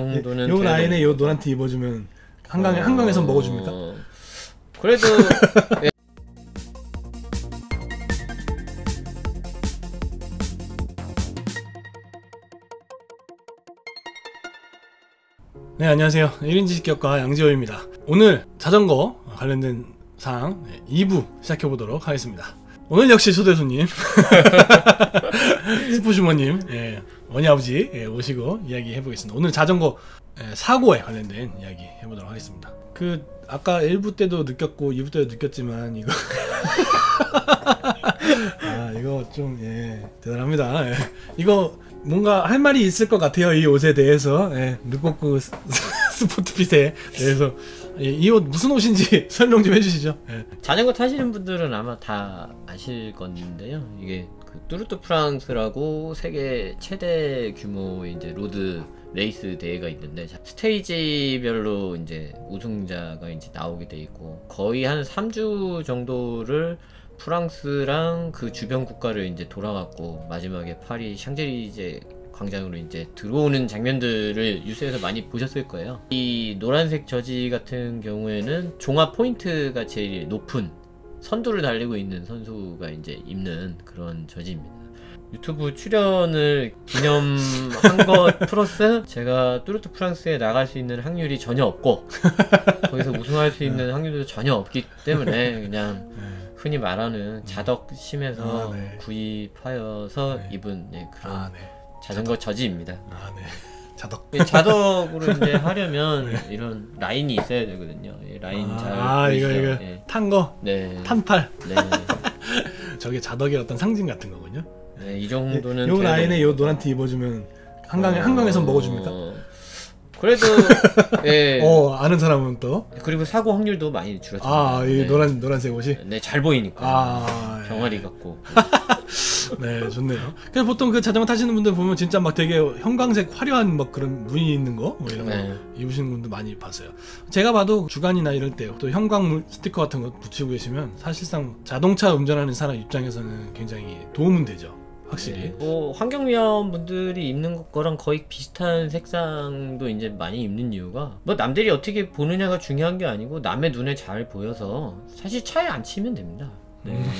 정도는 요 라인에 요 노란 티 입어주면 한강에 한강에서 먹어줍니까? 어, 그래도 예, 네 안녕하세요. 1인 지식기업가 양지호입니다. 오늘 자전거 관련된 사항 2부 시작해보도록 하겠습니다. 오늘 역시 초대 손님 스포슈머님 예, 어니 아버지 예, 오시고 이야기 해보겠습니다. 오늘 자전거 예, 사고에 관련된 이야기 해보도록 하겠습니다. 그 아까 1부 때도 느꼈고 2부 때도 느꼈지만 이거. 아 이거 좀 예, 대단합니다. 예. 이거 뭔가 할 말이 있을 것 같아요 이 옷에 대해서. 예, 르코크 스- 스포르티브에 대해서. 이옷 무슨 옷인지 설명 좀 해주시죠. 예. 자전거 타시는 분들은 아마 다 아실 건데요. 이게 그 뚜르 드 프랑스라고 세계 최대 규모의 이제 로드 레이스 대회가 있는데 자, 스테이지별로 이제 우승자가 이제 나오게 돼 있고 거의 한 3주 정도를 프랑스랑 그 주변 국가를 이제 돌아갖고 마지막에 파리 샹젤리제 광장으로 이제 들어오는 장면들을 뉴스에서 많이 보셨을 거예요. 이 노란색 저지 같은 경우에는 종합 포인트가 제일 높은 선두를 달리고 있는 선수가 이제 입는 그런 저지입니다. 유튜브 출연을 기념한 것 플러스 제가 뚜르트 프랑스에 나갈 수 있는 확률이 전혀 없고 거기서 우승할 수 있는 확률도 전혀 없기 때문에 그냥 예. 흔히 말하는 자덕 심해서 아, 네. 구입하여서 네. 입은 네, 그런 아, 네. 자전거 저지입니다. 아, 네. 자덕. 이 자덕으로 이제 하려면 이런 라인이 있어야 되거든요. 이 라인 아, 잘 아, 이거? 이거. 네. 탄 거. 네. 탄팔. 네. 저게 자덕의 어떤 상징 같은 거군요. 네, 이 정도는 요 라인에 요. 노란 티 입어주면 한강에, 한강에서 먹어줍니까? 어, 그래도 예. 어, 아는 사람은 또. 그리고 사고 확률도 많이 줄었습니다. 아, 이 네. 노란, 노란색 옷이. 네, 잘 보이니까. 아, 예. 병아리 같고. 네, 좋네요. 그래서 보통 그 자전거 타시는 분들 보면 진짜 막 되게 형광색 화려한 막 그런 무늬 있는 거, 뭐 이런 거 네. 입으시는 분도 많이 봤어요. 제가 봐도 주간이나 이럴 때 또 형광 스티커 같은 거 붙이고 계시면 사실상 자동차 운전하는 사람 입장에서는 굉장히 도움은 되죠. 확실히. 네. 뭐 환경위험 분들이 입는 거랑 거의 비슷한 색상도 이제 많이 입는 이유가 뭐 남들이 어떻게 보느냐가 중요한 게 아니고 남의 눈에 잘 보여서 사실 차에 안 치면 됩니다. 네. 음.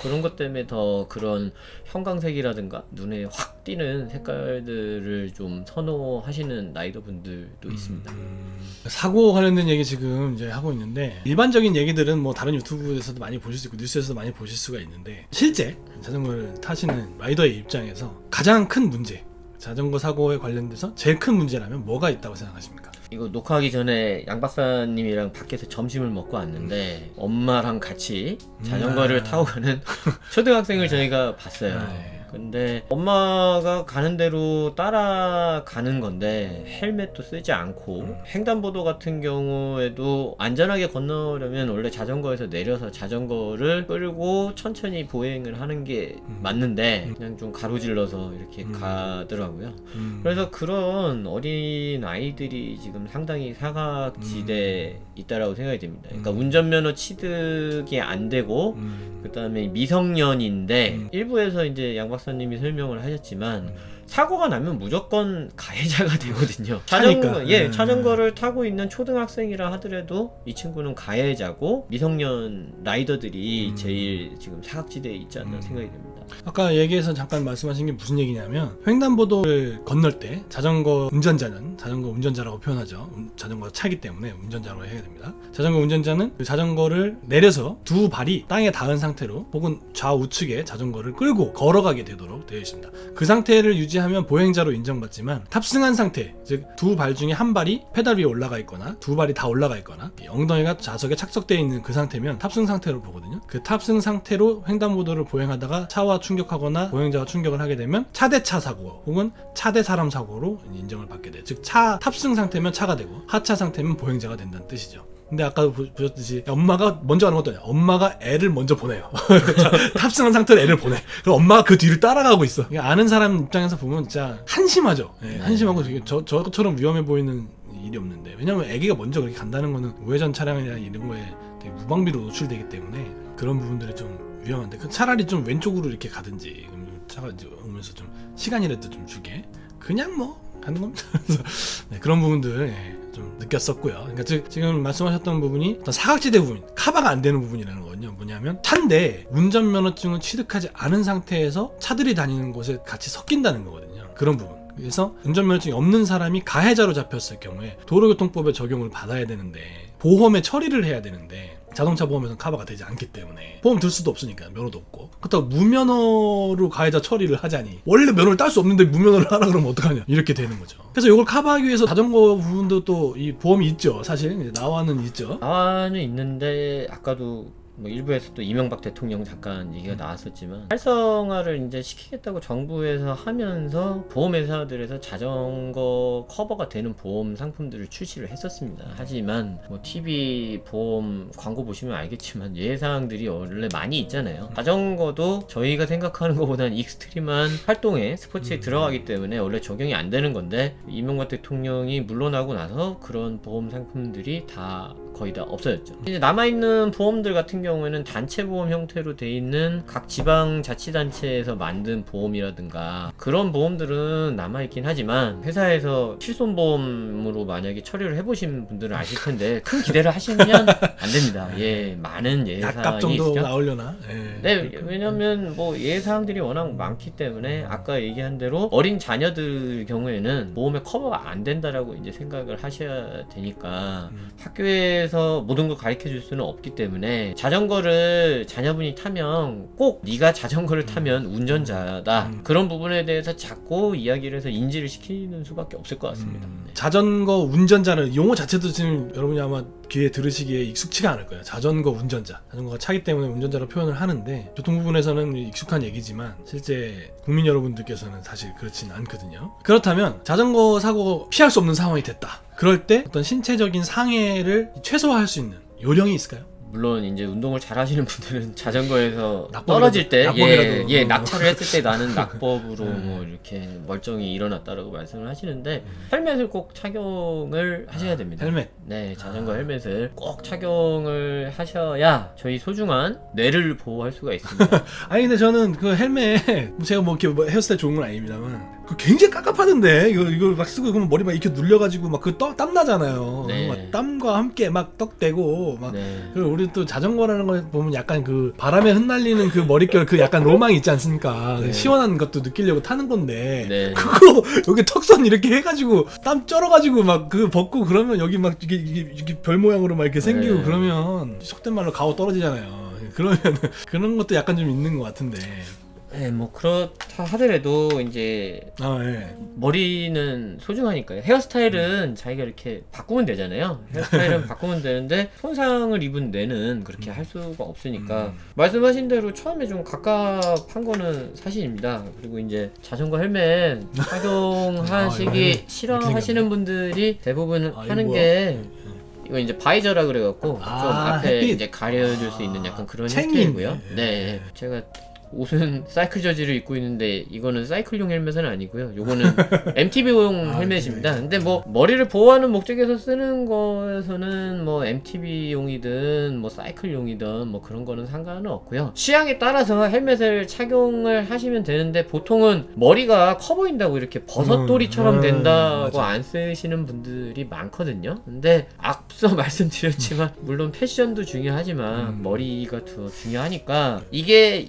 그런 것 때문에 더 그런 형광색이라든가 눈에 확 띄는 색깔들을 좀 선호하시는 라이더 분들도 있습니다. 음, 사고 관련된 얘기 지금 이제 하고 있는데 일반적인 얘기들은 뭐 다른 유튜브에서도 많이 보실 수 있고 뉴스에서도 많이 보실 수가 있는데 실제 자전거를 타시는 라이더의 입장에서 가장 큰 문제 자전거 사고에 관련돼서 제일 큰 문제라면 뭐가 있다고 생각하십니까? 이거 녹화하기 전에 양 박사님이랑 밖에서 점심을 먹고 왔는데 엄마랑 같이 자전거를 아. 타고 가는 초등학생을 저희가 봤어요. 네. 근데 엄마가 가는 대로 따라가는 건데 헬멧도 쓰지 않고 음. 횡단보도 같은 경우에도 안전하게 건너려면 원래 자전거에서 내려서 자전거를 끌고 천천히 보행을 하는 게 음. 맞는데 그냥 좀 가로질러서 이렇게 음. 가더라고요. 음, 그래서 그런 어린 아이들이 지금 상당히 사각지대에 있다라고 생각이 됩니다. 그러니까 음. 운전면허 취득이 안 되고 음, 그다음에 미성년인데 음. 일부에서 이제 양 박사님이 설명을 하셨지만 음. 사고가 나면 무조건 가해자가 되거든요. 차니까. 자전거 예 음. 자전거를 타고 있는 초등학생이라 하더라도 이 친구는 가해자고 미성년 라이더들이 음. 제일 지금 사각지대에 있지 않나 음. 생각이 됩니다. 아까 얘기해서 잠깐 말씀하신 게 무슨 얘기냐면 횡단보도를 건널 때 자전거 운전자는 자전거 운전자라고 표현하죠. 음, 자전거 차기 때문에 운전자로 해야 됩니다. 자전거 운전자는 그 자전거를 내려서 두 발이 땅에 닿은 상태로 혹은 좌우측에 자전거를 끌고 걸어가게 되도록 되어 있습니다. 그 상태를 유지 하면 보행자로 인정받지만 탑승한 상태, 즉 두 발 중에 한 발이 페달 위에 올라가 있거나 두 발이 다 올라가 있거나 이 엉덩이가 좌석에 착석되어 있는 그 상태면 탑승 상태로 보거든요. 그 탑승 상태로 횡단보도를 보행하다가 차와 충격하거나 보행자와 충격을 하게 되면 차대차 사고 혹은 차대 사람 사고로 인정을 받게 돼요. 즉 차 탑승 상태면 차가 되고 하차 상태면 보행자가 된다는 뜻이죠. 근데 아까 보- 보셨듯이 엄마가 먼저 하는 것도 아니야. 엄마가 애를 먼저 보내요. 탑승한 상태로 애를 보내. 그럼 엄마가 그 뒤를 따라가고 있어. 이게 아는 사람 입장에서 보면 진짜 한심하죠. 예, 한심하고 되게 저 저처럼 위험해 보이는 일이 없는데 왜냐면 아기가 먼저 그렇게 간다는 거는 우회전 차량이나 이런 거에 되게 무방비로 노출되기 때문에 그런 부분들이 좀 위험한데 그 차라리 좀 왼쪽으로 이렇게 가든지 차가 오면서 좀 시간이라도 좀 주게 그냥 뭐 하는 겁니다. 그래서 네, 그런 부분들 예, 좀 느꼈었고요. 그러니까 즉, 지금 말씀하셨던 부분이 사각지대 부분, 카바가 안 되는 부분이라는 거거든요. 뭐냐면 차인데 운전면허증을 취득하지 않은 상태에서 차들이 다니는 곳에 같이 섞인다는 거거든요. 그런 부분. 그래서 운전면허증이 없는 사람이 가해자로 잡혔을 경우에 도로교통법에 적용을 받아야 되는데 보험에 처리를 해야 되는데 자동차 보험에서는 카바가 되지 않기 때문에 보험 들 수도 없으니까 면허도 없고. 그렇다고 무면허로 가해자 처리를 하자니 원래 면허를 딸 수 없는데 무면허를 하라 그러면 어떡하냐? 이렇게 되는 거죠. 그래서 이걸 커버하기 위해서 자전거 부분도 또 이 보험이 있죠. 사실 나와는 있죠. 나와는 있는데 아까도 뭐 1부에서 또 이명박 대통령 잠깐 얘기가 나왔었지만 활성화를 이제 시키겠다고 정부에서 하면서 보험회사들에서 자전거 커버가 되는 보험 상품들을 출시를 했었습니다. 하지만 뭐 TV 보험 광고 보시면 알겠지만 예외사항들이 원래 많이 있잖아요. 자전거도 저희가 생각하는 것보다는 extreme한 활동에 스포츠에 들어가기 때문에 원래 적용이 안 되는 건데 이명박 대통령이 물러나고 나서 그런 보험 상품들이 다 거의 다 없어졌죠. 이제 남아있는 보험들 같은 경우 에는 단체 보험 형태로 돼 있는 각 지방 자치단체에서 만든 보험이라든가 그런 보험들은 남아있긴 하지만 회사에서 실손보험으로 만약에 처리를 해보신 분들은 아실 텐데 큰 기대를 하시면 안 됩니다. 예, 많은 예사항이 정도 있죠. 나오려나 예. 네, 왜냐면 뭐 예사항들이 워낙 많기 때문에 아까 얘기한 대로 어린 자녀들 경우에는 보험에 커버가 안 된다라고 이제 생각을 하셔야 되니까 음. 학교에서 모든 걸 가르쳐 줄 수는 없기 때문에 자 전거를 자녀분이 타면 꼭 네가 자전거를 타면 운전자다 음. 그런 부분에 대해서 자꾸 이야기를 해서 인지를 시키는 수밖에 없을 것 같습니다. 음, 네. 자전거 운전자는 용어 자체도 지금 여러분이 아마 귀에 들으시기에 익숙치가 않을 거예요. 자전거 운전자. 자전거가 차기 때문에 운전자로 표현을 하는데 교통 부분에서는 익숙한 얘기지만 실제 국민 여러분들께서는 사실 그렇진 않거든요. 그렇다면 자전거 사고 피할 수 없는 상황이 됐다. 그럴 때 어떤 신체적인 상해를 최소화할 수 있는 요령이 있을까요? 물론 이제 운동을 잘 하시는 분들은 자전거에서 떨어질 때 예. 예, 어. 낙차를 했을 때 나는 낙법으로 네. 뭐 이렇게 멀쩡히 일어났다라고 말씀을 하시는데 음. 헬멧을 꼭 착용을 하셔야 됩니다. 헬멧. 네, 자전거 아. 헬멧을 꼭 착용을 하셔야 저희 소중한 뇌를 보호할 수가 있습니다. 아니 근데 저는 그 헬멧 뭐 제가 뭐 이렇게 뭐 헤어스타일 좋은 건 아닙니다만 그 굉장히 깝깝하던데 이거 이거 막 쓰고 그러면 머리 막 이렇게 눌려가지고 막 그 땀 나잖아요. 네. 막 땀과 함께 막 떡대고 막 네. 그 우리 또 자전거라는 걸 보면 약간 그 바람에 흩날리는 그 머릿결 그 약간 로망이 있지 않습니까? 네. 시원한 것도 느끼려고 타는 건데 네. 그거 여기 턱선 이렇게 해가지고 땀 쩔어가지고 막 그 벗고 그러면 여기 막 이게, 이게, 이게 별 모양으로 막 이렇게 생기고 네. 그러면 속된 말로 가오 떨어지잖아요. 그러면 그런 것도 약간 좀 있는 것 같은데. 네, 뭐 그렇다 하더라도 이제 아 예. 머리는 소중하니까요. 헤어스타일은 자기가 이렇게 바꾸면 되잖아요. 헤어스타일은 바꾸면 되는데 손상을 입은 뇌는 그렇게 할 수가 없으니까 음. 말씀하신 대로 처음에 좀 갑갑한 거는 사실입니다. 그리고 이제 자전거 헬멧 아, 착용하시기 헬멧 싫어하시는 분들이 대부분 아, 하는? 게 이거 이제 바이저라 그래갖고 좀 아, 앞에 햇빛. 이제 가려줄 수 아, 있는 약간 그런 챙이 형태이고요. 있네. 네, 제가 옷은 사이클 저지를 입고 있는데 이거는 사이클용 헬멧은 아니고요. 요거는 MTB용 아, 헬멧입니다. 네. 근데 뭐 머리를 보호하는 목적에서 쓰는 거에서는 뭐 MTB용이든 뭐 사이클용이든 뭐 그런 거는 상관은 없고요. 취향에 따라서 헬멧을 착용을 하시면 되는데 보통은 머리가 커 보인다고 이렇게 버섯돌이처럼 음, 된다고 맞아. 안 쓰시는 분들이 많거든요. 근데 앞서 말씀드렸지만 물론 패션도 중요하지만 음. 머리가 더 중요하니까 이게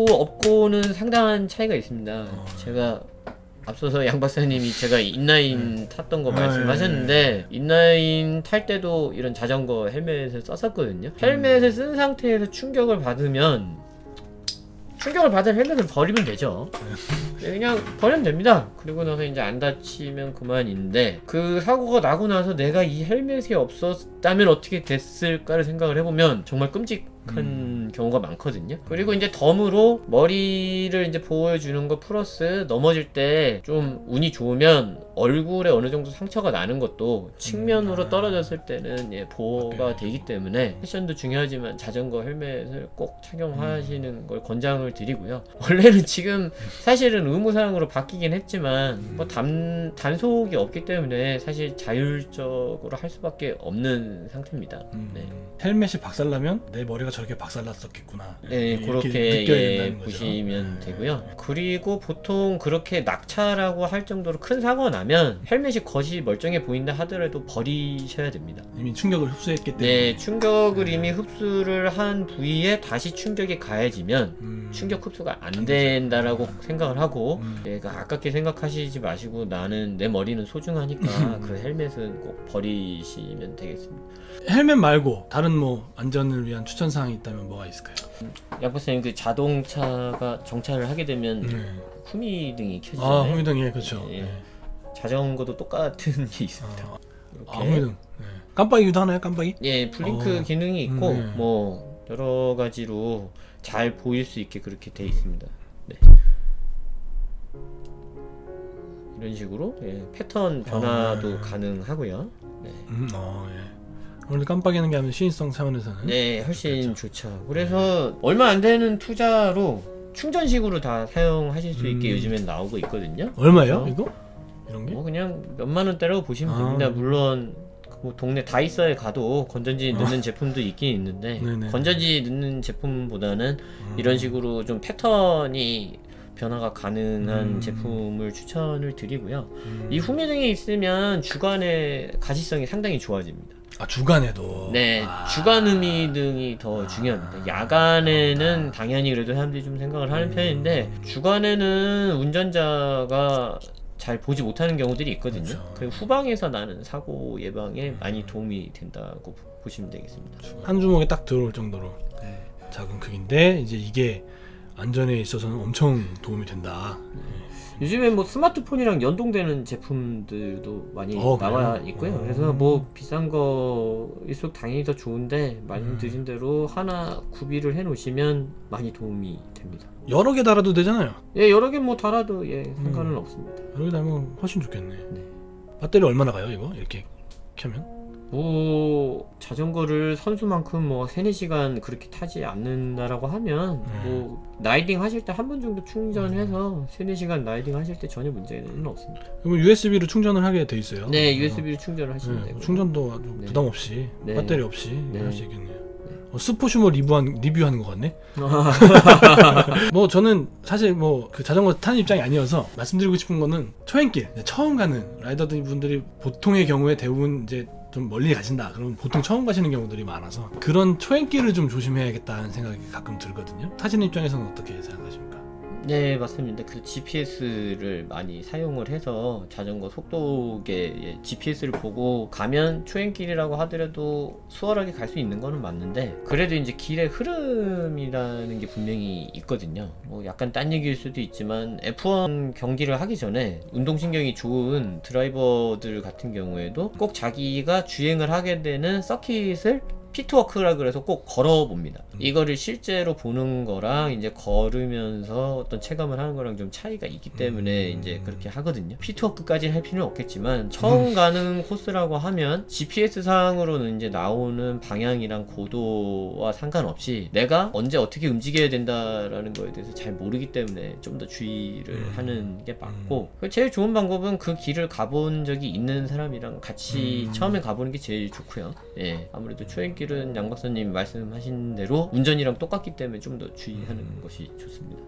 있고 없고는 상당한 차이가 있습니다. 어. 제가 앞서서 양 박사님이 제가 인라인 탔던 거 아, 말씀하셨는데 인라인 탈 때도 이런 자전거 헬멧을 썼었거든요. 헬멧을 쓴 상태에서 충격을 받으면 충격을 받은 헬멧을 버리면 되죠. 네, 그냥 버리면 됩니다. 그리고 나서 이제 안 다치면 그만인데 그 사고가 나고 나서 내가 이 헬멧이 없었다면 어떻게 됐을까를 생각을 해보면 정말 끔찍 한 경우가 많거든요. 그리고 이제 덤으로 머리를 이제 보호해주는 거 플러스 넘어질 때 좀 운이 좋으면 얼굴에 어느 정도 상처가 나는 것도 측면으로 아. 떨어졌을 때는 예, 보호가. 되기 때문에 패션도 중요하지만 자전거 헬멧을 꼭 착용하시는 걸 권장을 드리고요. 원래는 지금 사실은 의무사항으로 바뀌긴 했지만 뭐 단, 단속이 없기 때문에 사실 자율적으로 할 수밖에 없는 상태입니다. 음. 네. 헬멧이 박살나면 내 머리가 저렇게 박살났었겠구나. 네, 이렇게 그렇게 예. 보시면 네. 되고요. 그리고 보통 그렇게 낙차라고 할 정도로 큰 사고가 나면 헬멧이 겉이 멀쩡해 보인다 하더라도 버리셔야 됩니다. 이미 충격을 흡수했기 때문에. 네, 충격을 이미 흡수를 한 부위에 다시 충격이 가해지면 음. 충격 흡수가 안 된다라고 생각을 하고 음. 내가 아깝게 생각하시지 마시고 나는 내 머리는 소중하니까 그 헬멧은 꼭 버리시면 되겠습니다. 헬멧 말고 다른 뭐 안전을 위한 추천 사항 이 있다면 뭐가 있을까요? 양보쌤 그 자동차가 정차를 하게 되면 네. 후미등이 켜지잖아요. 아 후미등이 그렇죠. 예. 네. 자전거도 똑같은 게 있습니다. 아, 이렇게. 아 후미등. 네. 깜빡이도 하나요? 깜빡이? 예, 블링크 어. 기능이 있고 네. 뭐 여러 가지로 잘 보일 수 있게 그렇게 돼 있습니다. 네. 이런 식으로 예, 패턴 변화도 네. 가능하고요. 네. 음, 어, 예. 원래 깜빡이는 게 하면 시인성 차원에서는 네, 훨씬 그렇죠. 좋죠. 그래서 얼마 안 되는 투자로 충전식으로 다 사용하실 수 있게 음. 요즘엔 나오고 있거든요. 얼마예요? 어? 이거? 이런 게? 뭐 그냥 몇만 원대라고 보시면 아. 됩니다. 물론 뭐 동네 다이소에 가도 건전지 넣는 제품도 있긴 있는데 아. 네네. 건전지 넣는 제품보다는 음. 이런 식으로 좀 패턴이 변화가 가능한 음. 제품을 추천을 드리고요. 음. 이 후미등이 있으면 주간의 가시성이 상당히 좋아집니다. 아 주간에도. 네, 아. 주간 후미등이 더 중요합니다. 야간에는 당연히 그래도 사람들이 좀 생각을 하는 음. 편인데 주간에는 운전자가 잘 보지 못하는 경우들이 있거든요. 그렇죠. 그리고 후방에서 나는 사고 예방에 많이 도움이 된다고 보- 보시면 되겠습니다. 한 주먹에 딱 들어올 정도로 작은 크기인데 이제 이게 안전에 있어서는 엄청 도움이 된다. 요즘에 뭐 스마트폰이랑 연동되는 제품들도 많이 어, 나와 그래요? 있고요. 어. 그래서 뭐 비싼 거일수록 당연히 더 좋은데 말씀드린 대로 하나 구비를 해 놓으시면 많이 도움이 됩니다. 여러 개 달아도 되잖아요. 예, 여러 개 뭐 달아도 예, 상관은 음. 없습니다. 여러 개 달면 훨씬 좋겠네. 네. 배터리 얼마나 가요 이거 이렇게 켜면? 뭐 자전거를 선수만큼 뭐 3, 4시간 그렇게 타지 않는다라고 하면 음. 뭐 riding 하실 때 한 번 정도 충전해서 3, 4시간 riding 하실 때 전혀 문제는 없습니다. 그러면 USB로 충전을 하게 돼 있어요. 네, USB로 충전을 하시면 네, 되고 충전도 아주 네. 부담 없이 네. 배터리 없이 네. 할수 있겠네요. 어, 스포슈머 리뷰한 리뷰하는 것 같네. 아, 뭐 저는 사실 뭐 그 자전거 타는 입장이 아니어서 말씀드리고 싶은 거는 초행길 처음 가는 라이더들 분들이 보통의 경우에 대부분 이제 좀 멀리 가신다. 그러면 보통 처음 가시는 경우들이 많아서 그런 초행길을 좀 조심해야겠다는 생각이 가끔 들거든요. 타시는 입장에서는 어떻게 생각하십니까? 네 맞습니다. 그 GPS를 많이 사용을 해서 자전거 속도계 GPS를 보고 가면 초행길이라고 하더라도 수월하게 갈 수 있는 거는 맞는데 그래도 이제 길의 흐름이라는 게 분명히 있거든요. 뭐 약간 딴 얘기일 수도 있지만 F1 경기를 하기 전에 운동신경이 좋은 드라이버들 같은 경우에도 꼭 자기가 주행을 하게 되는 서킷을 피트워크라 그래서 꼭 걸어봅니다. 이거를 실제로 보는 거랑 이제 걸으면서 어떤 체감을 하는 거랑 좀 차이가 있기 때문에 음. 이제 그렇게 하거든요. 피트워크까지 할 필요는 없겠지만 처음 가는 코스라고 하면 GPS 상으로는 이제 나오는 방향이랑 고도와 상관없이 내가 언제 어떻게 움직여야 된다라는 거에 대해서 잘 모르기 때문에 좀 더 주의를 음. 하는 게 맞고 그 제일 좋은 방법은 그 길을 가본 적이 있는 사람이랑 같이 음. 처음에 가보는 게 제일 좋고요. 예, 아무래도 초행 길은 양 박사님 말씀하신 대로 운전이랑 똑같기 때문에 좀 더 주의하는 음. 것이 좋습니다.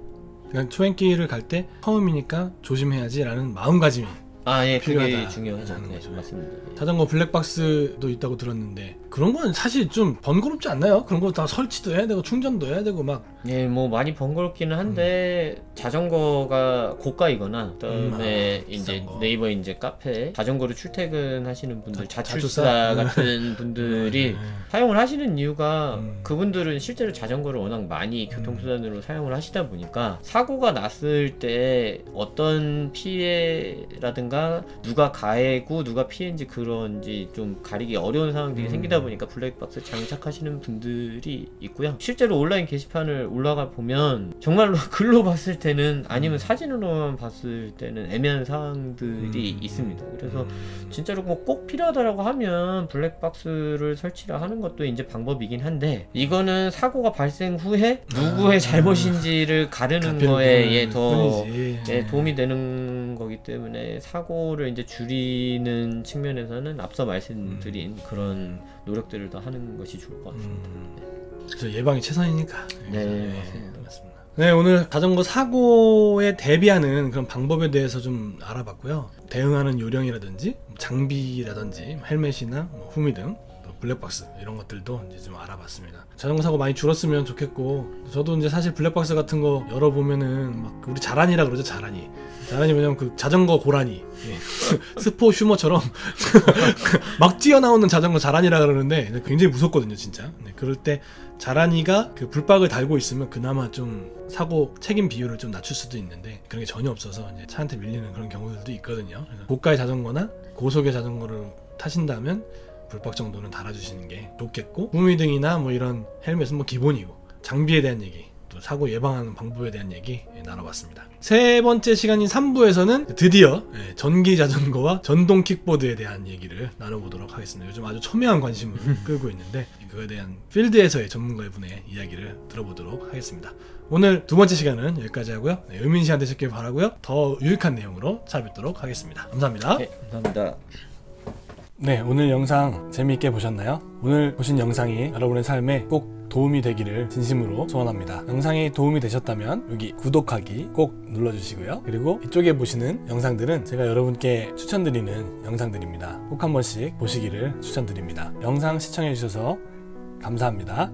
그냥 초행길을 갈 때 처음이니까 조심해야지라는 마음가짐이 아, 예, 그게 필요하다 중요하죠. 하는 네, 거죠. 맞습니다. 예. 자전거 블랙박스도 있다고 들었는데 그런 건 사실 좀 번거롭지 않나요? 그런 거 다 설치도 해야 되고 충전도 해야 되고 막 예, 뭐 많이 번거롭기는 한데 자전거가 고가이거나 그다음에 음, 아, 이제 비싼 거. 네이버 이제 카페 자전거로 출퇴근하시는 분들 자- 자출사 자출사? 같은 분들이 네. 사용을 하시는 이유가 음. 그분들은 실제로 자전거를 워낙 많이 교통수단으로 사용을 하시다 보니까 사고가 났을 때 어떤 피해라든가 누가 가해고 누가 피해인지 그런지 좀 가리기 어려운 상황들이 음. 생기다 보니까 블랙박스 장착하시는 분들이 있고요. 실제로 온라인 게시판을 올라가 보면 정말로 글로 봤을 때는 아니면 사진으로만 봤을 때는 애매한 사항들이 음. 있습니다. 그래서 음. 진짜로 뭐 꼭 필요하다라고 하면 블랙박스를 설치를 하는 것도 이제 방법이긴 한데 이거는 사고가 발생 후에 누구의 아. 잘못인지를 가르는 거에 예, 더. 예, 도움이 되는 거기 때문에 사고를 이제 줄이는 측면에서는 앞서 말씀드린 그런 노력들을 더 하는 것이 좋을 것 같습니다. 음. 저 예방이 최선이니까. 네, 맞아요. 맞습니다. 네, 오늘 자전거 사고에 대비하는 그런 방법에 대해서 좀 알아봤고요. 대응하는 요령이라든지 장비라든지 헬멧이나 뭐 후미 등 또 블랙박스 이런 것들도 이제 좀 알아봤습니다. 자전거 사고 많이 줄었으면 좋겠고 저도 이제 사실 블랙박스 같은 거 열어보면은 막그 우리 자란이라 그러죠 자란이. 자란이 뭐냐면 그 자전거 고라니 예. 스포 슈머처럼 막 뛰어나오는 자전거 자란이라 그러는데 굉장히 무섭거든요 진짜. 네, 그럴 때 자란이가 그 불박을 달고 있으면 그나마 좀 사고 책임 비율을 좀 낮출 수도 있는데 그런 게 전혀 없어서 이제 차한테 밀리는 그런 경우들도 있거든요. 고가의 자전거나 고속의 자전거를 타신다면 불박 정도는 달아주시는 게 좋겠고 후미등이나 뭐 이런 헬멧은 뭐 기본이고 장비에 대한 얘기 또 사고 예방하는 방법에 대한 얘기 예, 나눠봤습니다. 세 번째 시간인 3부에서는 드디어 예, 전기 자전거와 전동 킥보드에 대한 얘기를 나눠보도록 하겠습니다. 요즘 아주 첨예한 관심을 끌고 있는데 그거에 대한 필드에서의 전문가의 분의 이야기를 들어보도록 하겠습니다. 오늘 두 번째 시간은 여기까지 하고요. 네, 의민 씨한테 찾길 바라고요. 더 유익한 내용으로 찾아뵙도록 하겠습니다. 감사합니다. 네, 감사합니다. 네, 오늘 영상 재미있게 보셨나요? 오늘 보신 영상이 여러분의 삶에 꼭 도움이 되기를 진심으로 소원합니다. 영상이 도움이 되셨다면 여기 구독하기 꼭 눌러주시고요. 그리고 이쪽에 보시는 영상들은 제가 여러분께 추천드리는 영상들입니다. 꼭 한 번씩 보시기를 추천드립니다. 영상 시청해주셔서 감사합니다.